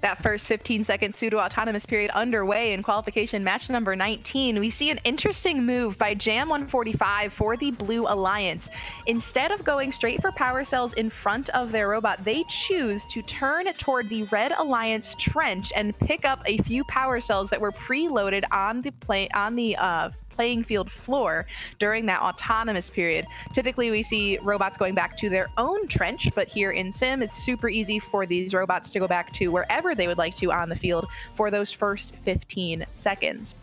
that first 15 second pseudo autonomous period underway in qualification match number 19, we see an interesting move by Jam 145 for the Blue Alliance. Instead of going straight for power cells in front of their robot, they choose to turn toward the Red Alliance trench and pick up a few power cells that were preloaded on the on the uh, playing field floor during that autonomous period. Typically, we see robots going back to their own trench, but here in Sim, it's super easy for these robots to go back to wherever they would like to on the field for those first 15 seconds.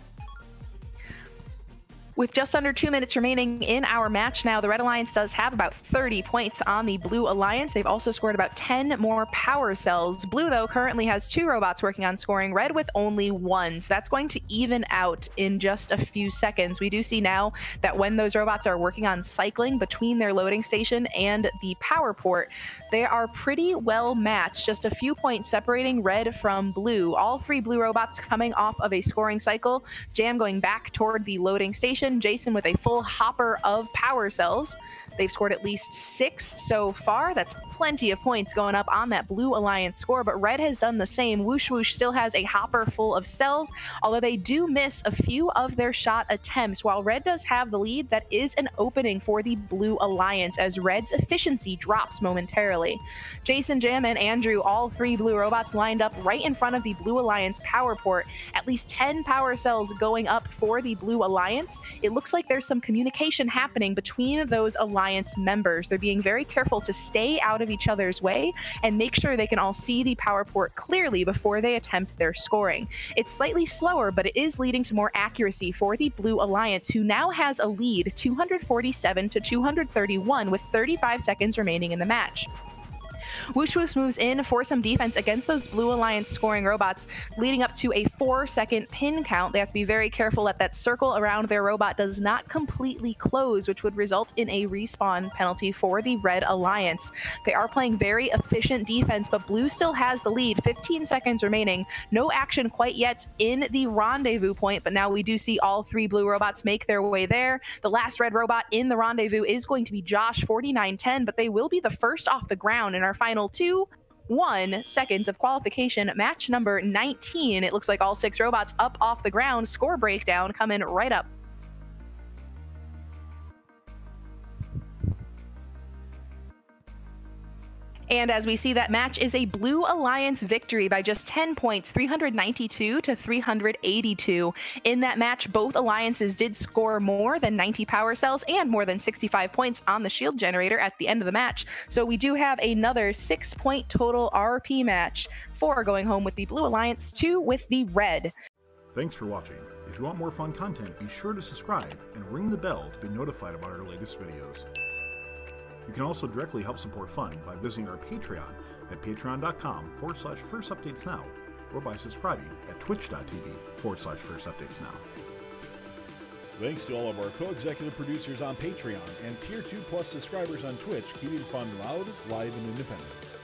With just under two minutes remaining in our match now, the Red Alliance does have about 30 points on the Blue Alliance. They've also scored about 10 more power cells. Blue, though, currently has two robots working on scoring, Red with only one. So that's going to even out in just a few seconds. We do see now that when those robots are working on cycling between their loading station and the power port, they are pretty well matched, just a few points separating Red from Blue. All three Blue robots coming off of a scoring cycle. Jam going back toward the loading station Jason with a full hopper of power cells. They've scored at least six so far. That's plenty of points going up on that Blue Alliance score, but Red has done the same. Whoosh Whoosh still has a hopper full of cells, although they do miss a few of their shot attempts. While Red does have the lead, that is an opening for the Blue Alliance as Red's efficiency drops momentarily. Jason, Jam, and Andrew, all three Blue robots lined up right in front of the Blue Alliance power port. At least 10 power cells going up for the Blue Alliance. It looks like there's some communication happening between those alliances Alliance members. They're being very careful to stay out of each other's way and make sure they can all see the power port clearly before they attempt their scoring. It's slightly slower, but it is leading to more accuracy for the Blue Alliance, who now has a lead 247 to 231 with 35 seconds remaining in the match. Whoosh moves in for some defense against those Blue Alliance scoring robots, leading up to a four second pin count. They have to be very careful that that circle around their robot does not completely close, which would result in a respawn penalty for the Red Alliance. They are playing very efficient defense, but Blue still has the lead. 15 seconds remaining. No action quite yet in the rendezvous point, but now we do see all three Blue robots make their way there. The last Red robot in the rendezvous is going to be Josh 4910, but they will be the first off the ground in our final final two. One seconds of qualification match number 19 it looks like all six robots up off the ground. Score breakdown coming right up And as we see, that match is a Blue Alliance victory by just 10 points, 392 to 382. In that match, both alliances did score more than 90 power cells and more than 65 points on the shield generator at the end of the match. So we do have another six point total RP match. Four going home with the Blue Alliance, two with the Red. Thanks for watching. If you want more fun content, be sure to subscribe and ring the bell to be notified about our latest videos. You can also directly help support Fun by visiting our Patreon at patreon.com forward slash first updates now or by subscribing at twitch.tv forward slash first updates now. Thanks to all of our co-executive producers on Patreon and Tier 2 Plus subscribers on Twitch, keeping fun loud, live, and independent.